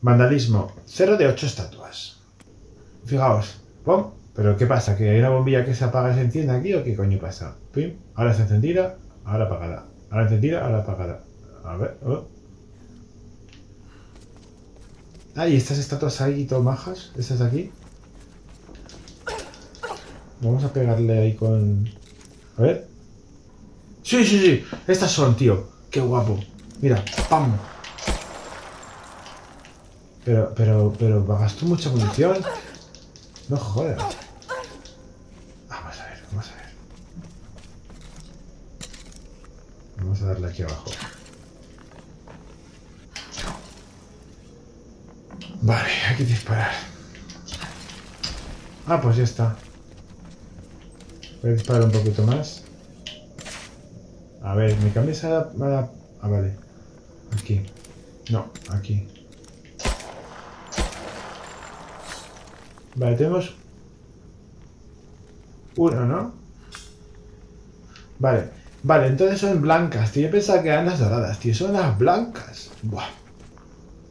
Vandalismo. 0 de 8 estatuas. Fijaos. ¡Pum! ¿Pero qué pasa? ¿Que hay una bombilla que se apaga y se enciende aquí o qué coño pasa? ¡Pim! Ahora está encendida, ahora apagada. Ahora encendida, ahora apagada. A ver. Oh. Ah, estas estatuas ahí todo majas. Estas de aquí. Vamos a pegarle ahí con... A ver. Sí, sí, sí. Estas son, tío. Qué guapo. Mira. ¡Pam! Pero, pero, pero, gastó mucha munición. No jodas. Vamos a ver, vamos a ver. Vamos a darle aquí abajo. Vale, hay que disparar. Ah, pues ya está. Voy a disparar un poquito más. A ver, ¿me cambias a la... Ah, vale. Aquí. No, aquí. Vale, tenemos... Uno, ¿no? Vale. Vale, entonces son blancas, tío. Yo pensaba que eran las doradas, tío. Son las blancas. Buah.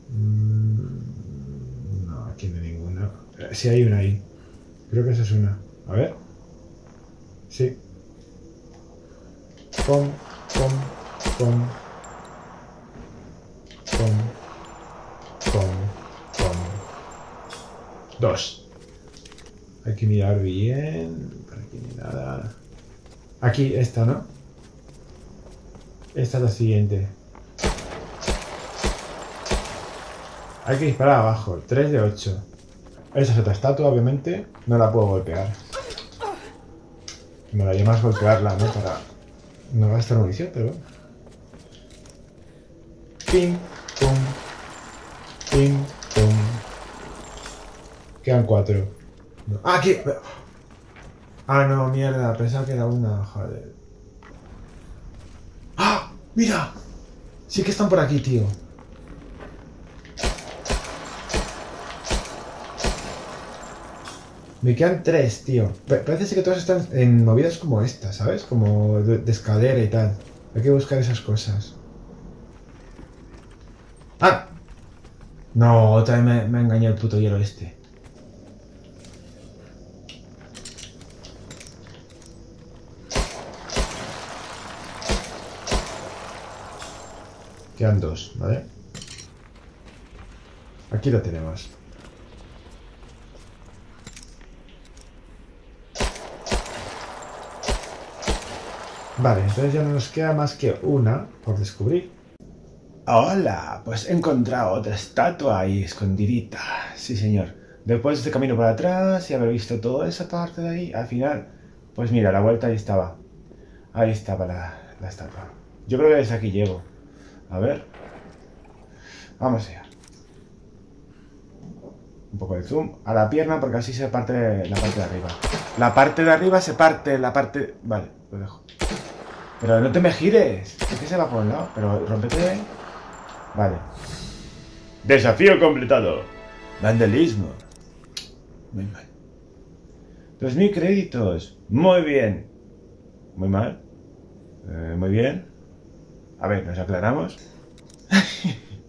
Mm, no, aquí no hay ninguna. Eh, sí hay una ahí. Creo que esa es una. A ver. Sí. Pom, pom, pom. Pom. Pom. Pom. Dos. Hay que mirar bien. Por aquí ni nada. Aquí, esta, ¿no? Esta es la siguiente. Hay que disparar abajo. 3 de 8. Esa es otra estatua, obviamente. No la puedo golpear. Me la más golpearla, ¿no? Para no gastar munición, pero. Pim, pum. Pim, pum. Quedan cuatro. Ah, aquí. Ah, no, mierda. Pensaba que era una. Joder. ¡Ah! ¡Mira! Sí que están por aquí, tío. Me quedan tres, tío. Parece que todas están en movidas como esta, ¿sabes? Como de, escalera y tal. Hay que buscar esas cosas. ¡Ah! No, otra vez me, me ha engañado el puto hielo este. Quedan dos, ¿vale? Aquí lo tenemos. Vale, entonces ya no nos queda más que una por descubrir. Hola, pues he encontrado otra estatua ahí escondidita. Sí, señor. Después de este camino por atrás y haber visto toda esa parte de ahí, al final, pues mira, la vuelta ahí estaba. Ahí estaba la, la estatua. Yo creo que desde aquí llego. A ver. Vamos allá. Un poco de zoom a la pierna porque así se parte la parte de arriba. La parte de arriba se parte, la parte... Vale, lo dejo. Pero no te me gires. Es que se va por un lado. Pero rompete. Vale. Desafío completado. Vandalismo. Muy mal. 2.000 créditos. Muy bien. Muy mal. Eh, muy bien. A ver, nos aclaramos.